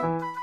Música